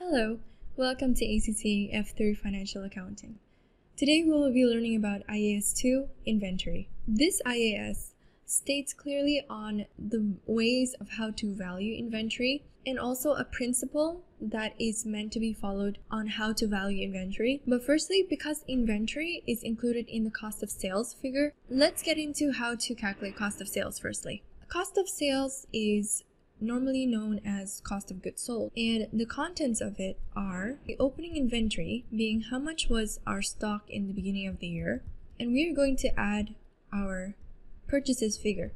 Hello, welcome to ACCA F3 Financial Accounting. Today we will be learning about IAS 2 Inventory. This IAS states clearly on the ways of how to value inventory and also a principle that is meant to be followed on how to value inventory. But firstly, because inventory is included in the cost of sales figure, let's get into how to calculate cost of sales firstly. Cost of sales is normally known as cost of goods sold. And the contents of it are the opening inventory being how much was our stock in the beginning of the year. And we are going to add our purchases figure.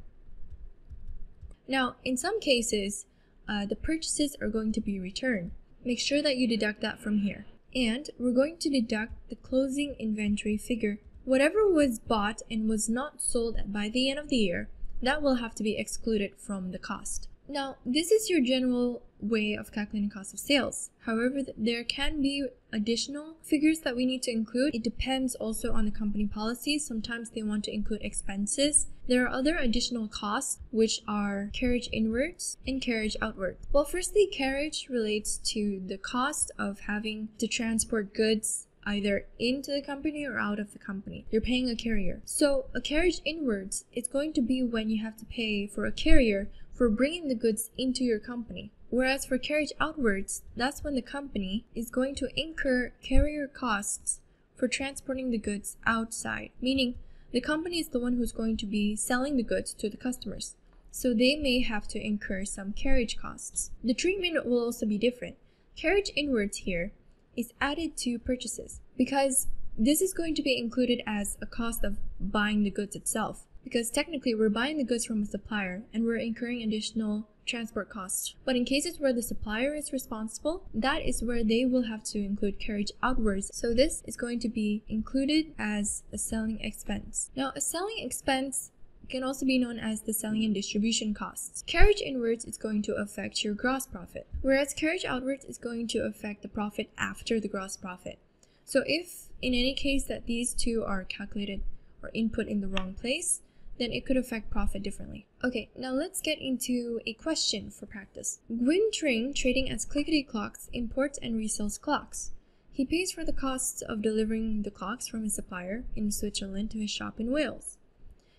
Now, in some cases, uh, the purchases are going to be returned. Make sure that you deduct that from here. And we're going to deduct the closing inventory figure. Whatever was bought and was not sold by the end of the year, that will have to be excluded from the cost. Now, this is your general way of calculating cost of sales. However, there can be additional figures that we need to include. It depends also on the company policy. Sometimes they want to include expenses. There are other additional costs, which are carriage inwards and carriage outwards. Well, firstly, carriage relates to the cost of having to transport goods either into the company or out of the company. You're paying a carrier. So a carriage inwards is going to be when you have to pay for a carrier for bringing the goods into your company. Whereas for carriage outwards, that's when the company is going to incur carrier costs for transporting the goods outside, meaning the company is the one who's going to be selling the goods to the customers. So they may have to incur some carriage costs. The treatment will also be different. Carriage inwards here is added to purchases because this is going to be included as a cost of buying the goods itself because technically we're buying the goods from a supplier and we're incurring additional transport costs. But in cases where the supplier is responsible, that is where they will have to include carriage outwards. So this is going to be included as a selling expense. Now, a selling expense can also be known as the selling and distribution costs. Carriage inwards is going to affect your gross profit, whereas carriage outwards is going to affect the profit after the gross profit. So if in any case that these two are calculated or input in the wrong place, then it could affect profit differently. Okay, now let's get into a question for practice. Gwyn Tring, trading as Clickety Clocks, imports and resells clocks. He pays for the costs of delivering the clocks from his supplier in Switzerland to his shop in Wales.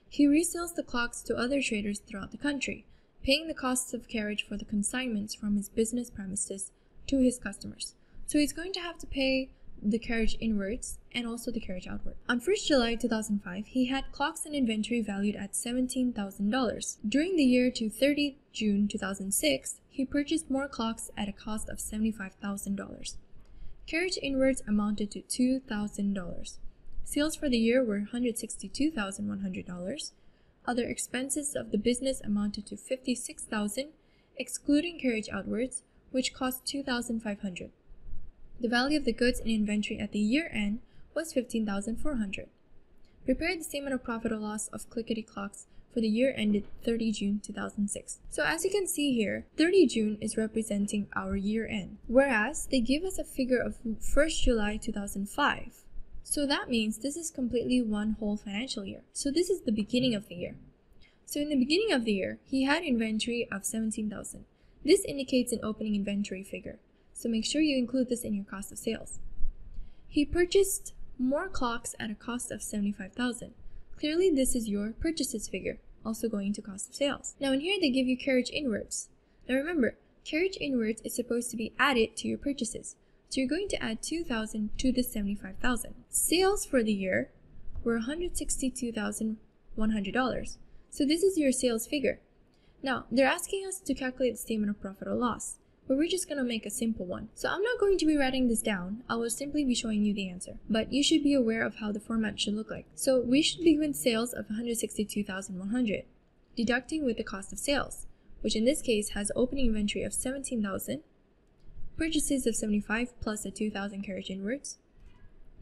He resells the clocks to other traders throughout the country, paying the costs of carriage for the consignments from his business premises to his customers. So he's going to have to pay the carriage inwards and also the carriage outward. On 1st July 2005, he had clocks and inventory valued at $17,000. During the year to 30 June 2006, he purchased more clocks at a cost of $75,000. Carriage inwards amounted to $2,000. Sales for the year were $162,100. Other expenses of the business amounted to 56,000, excluding carriage outwards, which cost $2,500. The value of the goods in inventory at the year end was 15400 Prepare the statement of profit or loss of Clickety Clocks for the year ended 30 June 2006. So as you can see here, 30 June is representing our year end, whereas they give us a figure of 1st July 2005. So that means this is completely one whole financial year. So this is the beginning of the year. So in the beginning of the year, he had inventory of 17,000. This indicates an opening inventory figure so make sure you include this in your cost of sales. He purchased more clocks at a cost of 75,000. Clearly this is your purchases figure, also going to cost of sales. Now in here they give you carriage inwards. Now remember, carriage inwards is supposed to be added to your purchases. So you're going to add 2,000 to the 75,000. Sales for the year were $162,100. So this is your sales figure. Now, they're asking us to calculate the statement of profit or loss but we're just gonna make a simple one. So I'm not going to be writing this down, I will simply be showing you the answer. But you should be aware of how the format should look like. So we should begin sales of 162,100, deducting with the cost of sales, which in this case has opening inventory of 17,000, purchases of 75 plus the 2,000 carriage inwards.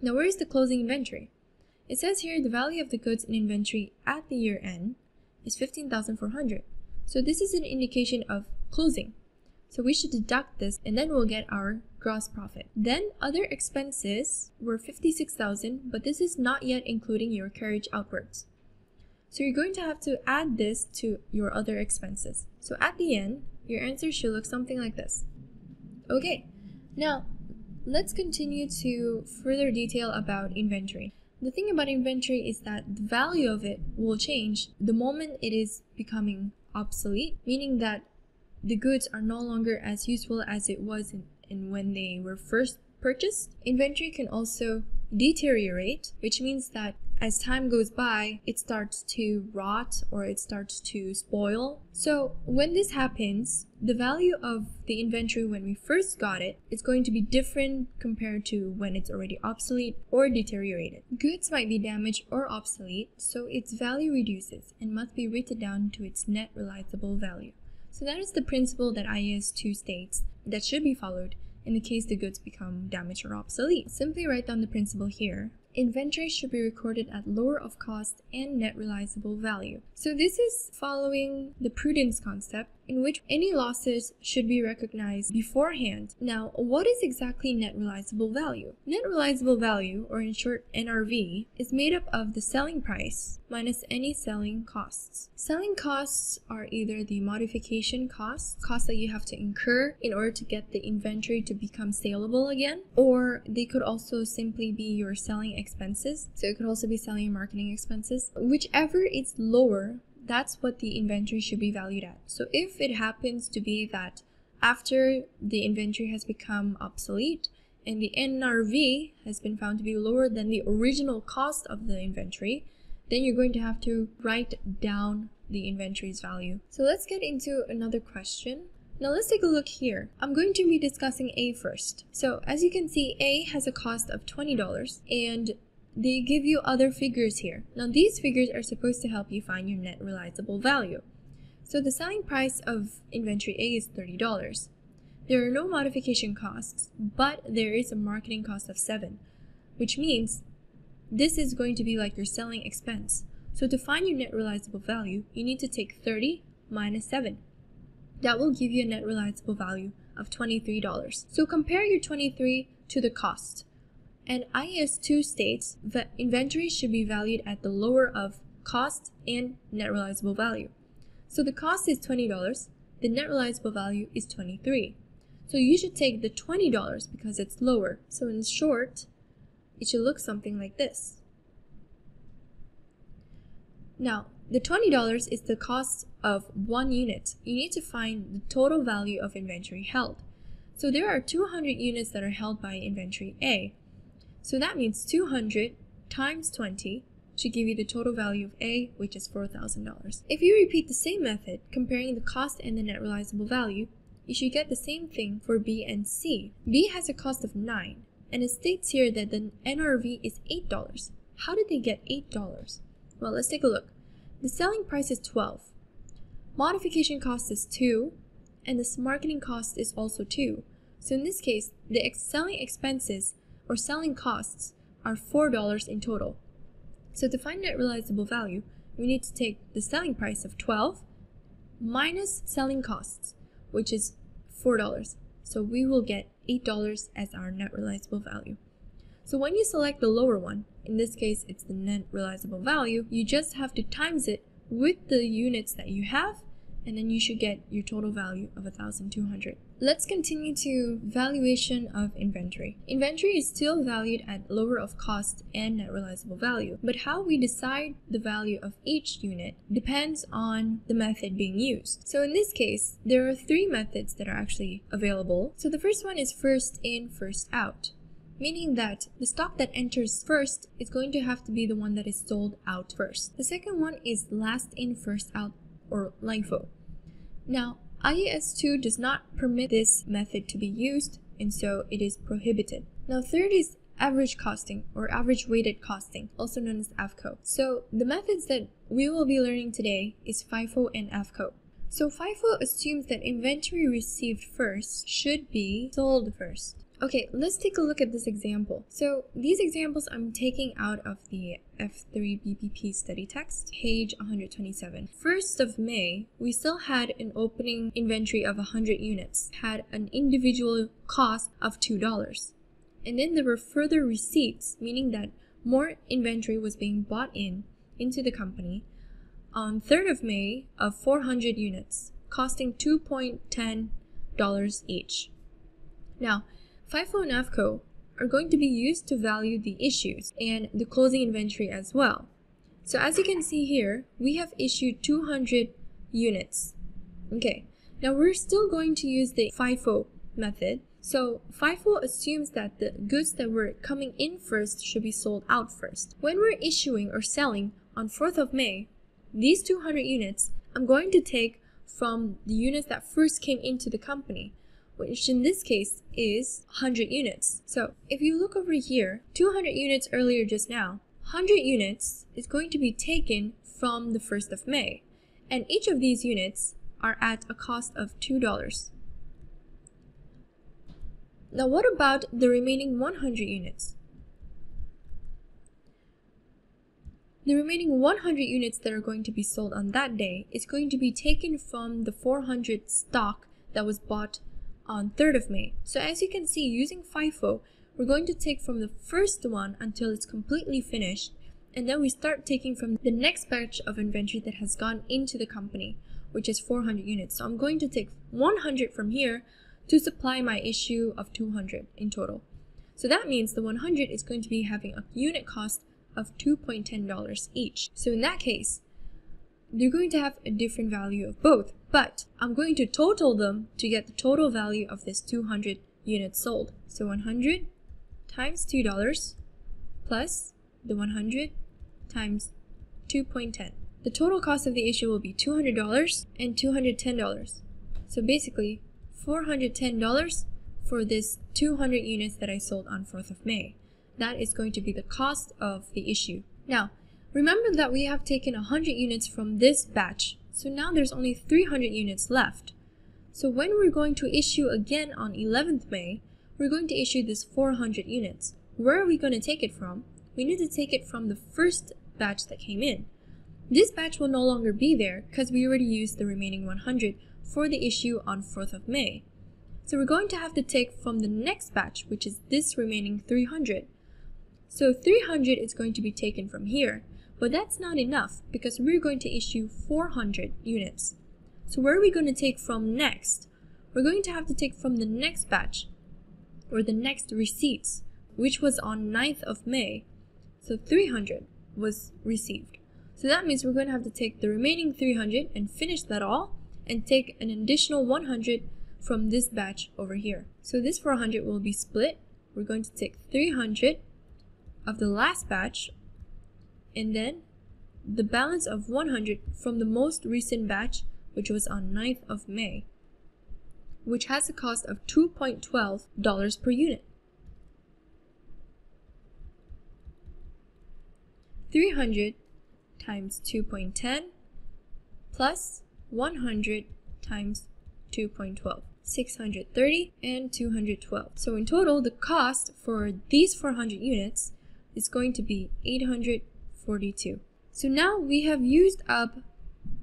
Now where is the closing inventory? It says here the value of the goods in inventory at the year end is 15,400. So this is an indication of closing. So we should deduct this and then we'll get our gross profit. Then other expenses were 56,000, but this is not yet including your carriage outwards. So you're going to have to add this to your other expenses. So at the end, your answer should look something like this. Okay, Now, let's continue to further detail about inventory. The thing about inventory is that the value of it will change the moment it is becoming obsolete, meaning that the goods are no longer as useful as it was in, in when they were first purchased. Inventory can also deteriorate, which means that as time goes by, it starts to rot or it starts to spoil. So when this happens, the value of the inventory when we first got it is going to be different compared to when it's already obsolete or deteriorated. Goods might be damaged or obsolete, so its value reduces and must be written down to its net realizable value. So that is the principle that IAS 2 states that should be followed in the case the goods become damaged or obsolete. Simply write down the principle here. Inventory should be recorded at lower of cost and net realizable value. So this is following the prudence concept in which any losses should be recognized beforehand. Now, what is exactly net realizable value? Net realizable value, or in short NRV, is made up of the selling price minus any selling costs. Selling costs are either the modification costs, costs that you have to incur in order to get the inventory to become saleable again, or they could also simply be your selling expenses. So it could also be selling and marketing expenses. Whichever is lower that's what the inventory should be valued at. So if it happens to be that after the inventory has become obsolete and the NRV has been found to be lower than the original cost of the inventory, then you're going to have to write down the inventory's value. So let's get into another question. Now let's take a look here. I'm going to be discussing A first. So as you can see, A has a cost of $20 and they give you other figures here. Now these figures are supposed to help you find your net realizable value. So the selling price of inventory A is $30. There are no modification costs, but there is a marketing cost of 7, which means this is going to be like your selling expense. So to find your net realizable value, you need to take 30 minus 7. That will give you a net realizable value of $23. So compare your 23 to the cost. And IAS 2 states that inventory should be valued at the lower of cost and net realizable value. So the cost is $20, the net realizable value is 23. So you should take the $20 because it's lower. So in short, it should look something like this. Now, the $20 is the cost of one unit. You need to find the total value of inventory held. So there are 200 units that are held by inventory A. So that means 200 times 20 should give you the total value of A, which is $4,000. If you repeat the same method, comparing the cost and the net realizable value, you should get the same thing for B and C. B has a cost of 9, and it states here that the NRV is $8. How did they get $8? Well, let's take a look. The selling price is 12. Modification cost is 2, and this marketing cost is also 2. So in this case, the selling expenses or selling costs are $4 in total. So to find net realizable value, we need to take the selling price of 12 minus selling costs, which is $4. So we will get $8 as our net realizable value. So when you select the lower one, in this case it's the net realizable value, you just have to times it with the units that you have and then you should get your total value of 1200 Let's continue to valuation of inventory. Inventory is still valued at lower of cost and net realizable value, but how we decide the value of each unit depends on the method being used. So in this case, there are three methods that are actually available. So the first one is first in, first out meaning that the stock that enters first is going to have to be the one that is sold out first. The second one is last in, first out, or LIFO. Now, IAS 2 does not permit this method to be used, and so it is prohibited. Now, third is average costing or average weighted costing, also known as AVCO. So the methods that we will be learning today is FIFO and AVCO. So FIFO assumes that inventory received first should be sold first. Okay, let's take a look at this example. So these examples I'm taking out of the F3 BPP study text, page 127. 1st of May, we still had an opening inventory of 100 units, had an individual cost of $2. And then there were further receipts, meaning that more inventory was being bought in into the company on 3rd of May of 400 units, costing $2.10 each. Now, FIFO and AVCO are going to be used to value the issues and the closing inventory as well. So as you can see here, we have issued 200 units. Okay, now we're still going to use the FIFO method. So FIFO assumes that the goods that were coming in first should be sold out first. When we're issuing or selling on 4th of May, these 200 units, I'm going to take from the units that first came into the company which in this case is 100 units. So if you look over here, 200 units earlier just now, 100 units is going to be taken from the 1st of May. And each of these units are at a cost of $2. Now what about the remaining 100 units? The remaining 100 units that are going to be sold on that day is going to be taken from the 400 stock that was bought on 3rd of May. So as you can see, using FIFO, we're going to take from the first one until it's completely finished, and then we start taking from the next batch of inventory that has gone into the company, which is 400 units. So I'm going to take 100 from here to supply my issue of 200 in total. So that means the 100 is going to be having a unit cost of $2.10 each. So in that case, they're going to have a different value of both, but I'm going to total them to get the total value of this 200 units sold. So 100 times $2 plus the 100 times 2.10. The total cost of the issue will be $200 and $210. So basically $410 for this 200 units that I sold on 4th of May. That is going to be the cost of the issue. Now, Remember that we have taken 100 units from this batch, so now there's only 300 units left. So when we're going to issue again on 11th May, we're going to issue this 400 units. Where are we going to take it from? We need to take it from the first batch that came in. This batch will no longer be there because we already used the remaining 100 for the issue on 4th of May. So we're going to have to take from the next batch, which is this remaining 300. So 300 is going to be taken from here. But that's not enough because we're going to issue 400 units. So where are we going to take from next? We're going to have to take from the next batch or the next receipts, which was on 9th of May. So 300 was received. So that means we're going to have to take the remaining 300 and finish that all and take an additional 100 from this batch over here. So this 400 will be split. We're going to take 300 of the last batch and then the balance of 100 from the most recent batch which was on 9th of May which has a cost of $2.12 per unit. 300 times 2.10 plus 100 times 2.12 630 and 212 so in total the cost for these 400 units is going to be 800 42. So now we have used up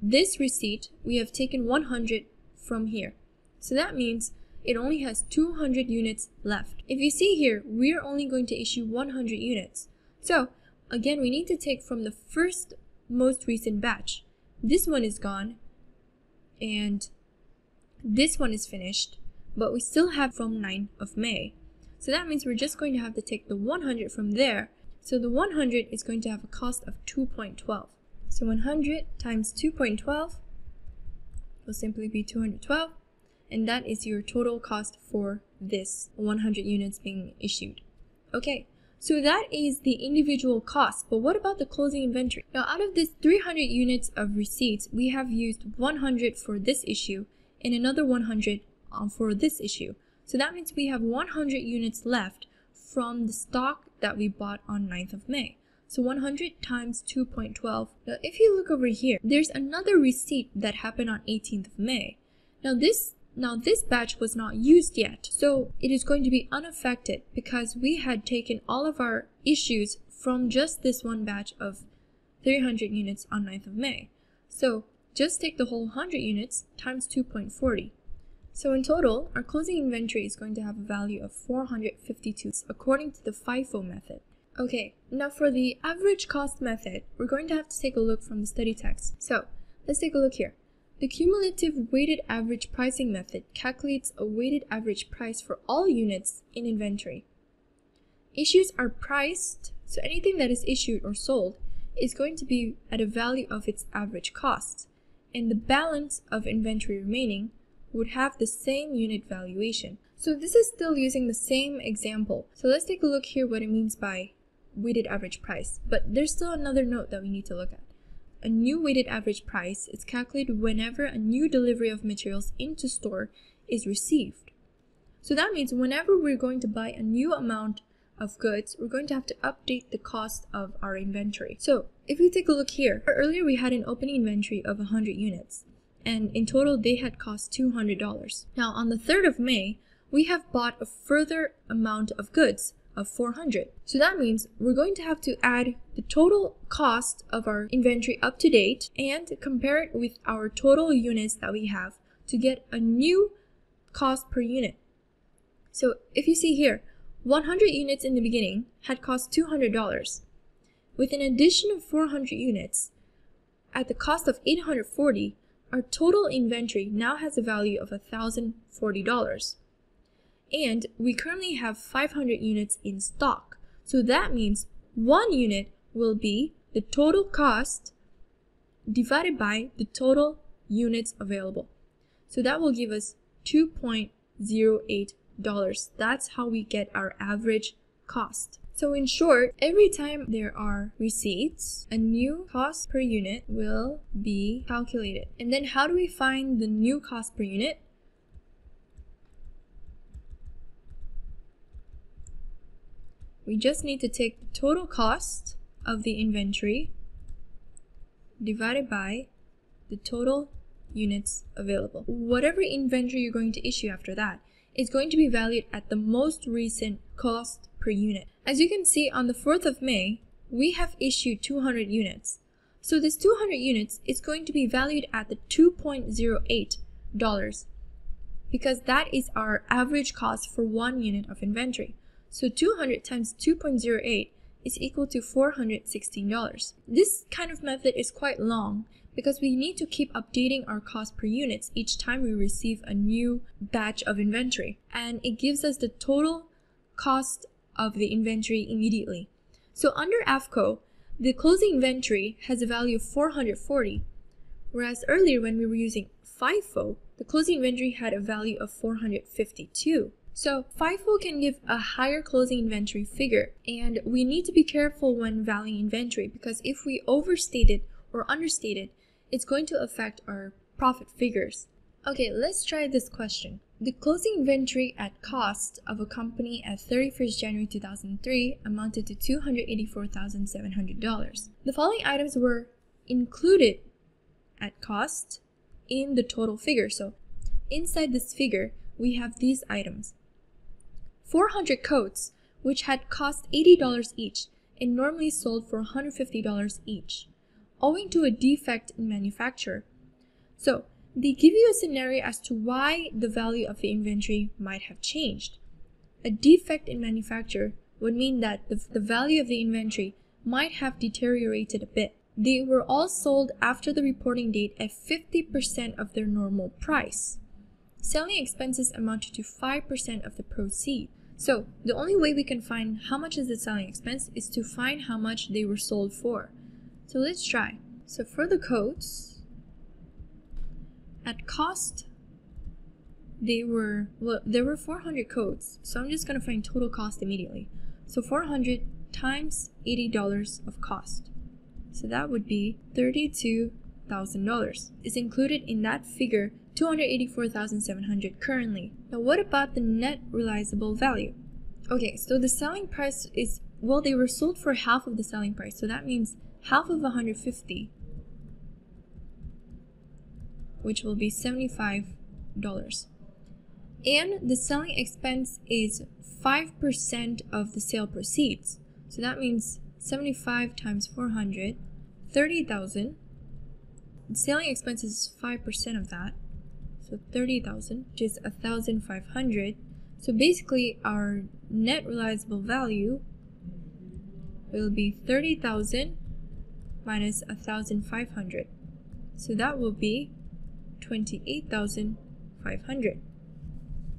this receipt. We have taken 100 from here. So that means it only has 200 units left. If you see here, we are only going to issue 100 units. So again, we need to take from the first most recent batch. This one is gone and this one is finished, but we still have from 9th of May. So that means we're just going to have to take the 100 from there so the 100 is going to have a cost of 2.12. So 100 times 2.12 will simply be 212 and that is your total cost for this 100 units being issued. Okay, so that is the individual cost, but what about the closing inventory? Now out of this 300 units of receipts, we have used 100 for this issue and another 100 um, for this issue. So that means we have 100 units left from the stock that we bought on 9th of May. So 100 times 2.12. Now if you look over here, there's another receipt that happened on 18th of May. Now this now this batch was not used yet, so it is going to be unaffected because we had taken all of our issues from just this one batch of 300 units on 9th of May. So just take the whole 100 units times 2.40. So in total, our closing inventory is going to have a value of 452 according to the FIFO method. Okay, now for the average cost method, we're going to have to take a look from the study text. So let's take a look here. The cumulative weighted average pricing method calculates a weighted average price for all units in inventory. Issues are priced, so anything that is issued or sold is going to be at a value of its average cost, and the balance of inventory remaining would have the same unit valuation. So this is still using the same example. So let's take a look here what it means by weighted average price. But there's still another note that we need to look at. A new weighted average price is calculated whenever a new delivery of materials into store is received. So that means whenever we're going to buy a new amount of goods, we're going to have to update the cost of our inventory. So if we take a look here, earlier we had an opening inventory of 100 units, and in total they had cost $200. Now on the 3rd of May, we have bought a further amount of goods of 400. So that means we're going to have to add the total cost of our inventory up to date and compare it with our total units that we have to get a new cost per unit. So if you see here, 100 units in the beginning had cost $200. With an addition of 400 units, at the cost of 840, our total inventory now has a value of $1,040. And we currently have 500 units in stock. So that means one unit will be the total cost divided by the total units available. So that will give us 2.08 dollars. That's how we get our average cost. So in short, every time there are receipts, a new cost per unit will be calculated. And then how do we find the new cost per unit? We just need to take the total cost of the inventory divided by the total units available. Whatever inventory you're going to issue after that, is going to be valued at the most recent cost per unit. As you can see on the 4th of May, we have issued 200 units. So this 200 units is going to be valued at the 2.08 dollars because that is our average cost for one unit of inventory. So 200 times 2.08 is equal to $416. This kind of method is quite long because we need to keep updating our cost per units each time we receive a new batch of inventory. And it gives us the total cost of the inventory immediately. So under AVCO, the closing inventory has a value of 440, whereas earlier when we were using FIFO, the closing inventory had a value of 452. So FIFO can give a higher closing inventory figure, and we need to be careful when valuing inventory because if we overstate it or understate it, it's going to affect our profit figures. Okay, let's try this question. The closing inventory at cost of a company at 31st January 2003 amounted to $284,700. The following items were included at cost in the total figure. So inside this figure, we have these items. 400 coats, which had cost $80 each and normally sold for $150 each owing to a defect in manufacture. So, they give you a scenario as to why the value of the inventory might have changed. A defect in manufacture would mean that the, the value of the inventory might have deteriorated a bit. They were all sold after the reporting date at 50% of their normal price. Selling expenses amounted to 5% of the proceed. So, the only way we can find how much is the selling expense is to find how much they were sold for. So let's try. So for the coats, at cost, they were, well, there were 400 coats. So I'm just going to find total cost immediately. So 400 times $80 of cost. So that would be $32,000. Is included in that figure 284,700 currently. Now what about the net realizable value? Okay, so the selling price is, well, they were sold for half of the selling price. So that means half of 150 which will be $75 and the selling expense is 5% of the sale proceeds. So that means 75 times 400 30,000 selling expense is 5% of that. So 30,000 which is 1,500 so basically our net realizable value will be 30,000 minus 1500 so that will be 28,500.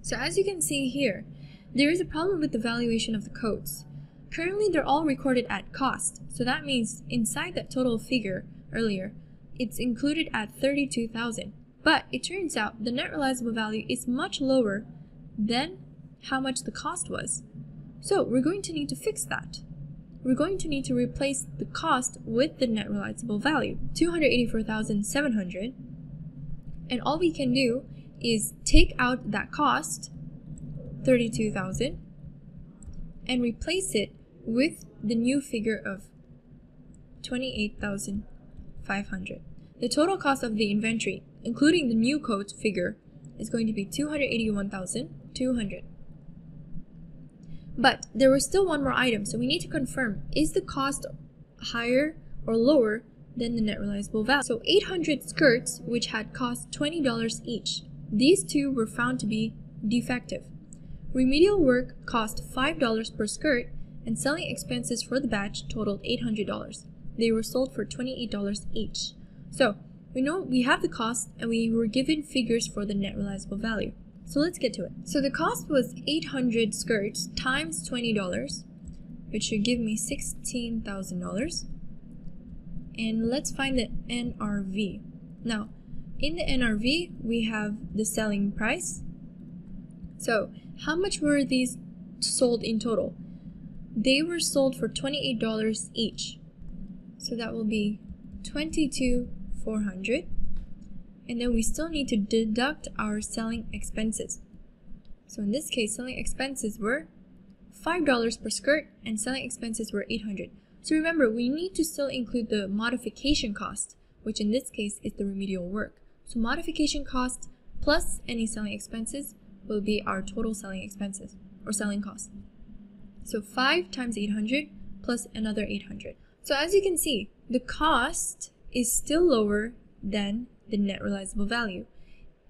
So as you can see here, there is a problem with the valuation of the codes. Currently, they're all recorded at cost, so that means inside that total figure earlier, it's included at 32,000. But it turns out the net realizable value is much lower than how much the cost was. So we're going to need to fix that. We're going to need to replace the cost with the net realizable value, 284,700. And all we can do is take out that cost, 32,000, and replace it with the new figure of 28,500. The total cost of the inventory, including the new code figure, is going to be 281,200. But there was still one more item, so we need to confirm, is the cost higher or lower than the net realizable value? So 800 skirts, which had cost $20 each, these two were found to be defective. Remedial work cost $5 per skirt, and selling expenses for the batch totaled $800. They were sold for $28 each. So, we know we have the cost and we were given figures for the net realizable value. So let's get to it. So the cost was 800 skirts times $20, which should give me $16,000. And let's find the NRV. Now, in the NRV, we have the selling price. So, how much were these sold in total? They were sold for $28 each. So that will be 22,400 and then we still need to deduct our selling expenses. So in this case, selling expenses were $5 per skirt and selling expenses were 800. So remember, we need to still include the modification cost, which in this case is the remedial work. So modification cost plus any selling expenses will be our total selling expenses or selling cost. So 5 times 800 plus another 800. So as you can see, the cost is still lower than the net realizable value.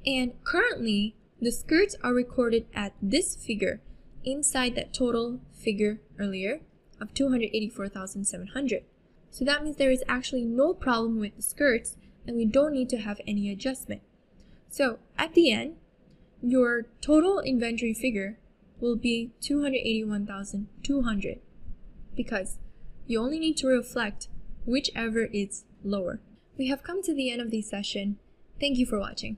And currently, the skirts are recorded at this figure inside that total figure earlier of 284,700. So that means there is actually no problem with the skirts and we don't need to have any adjustment. So at the end, your total inventory figure will be 281,200 because you only need to reflect whichever is lower. We have come to the end of the session. Thank you for watching.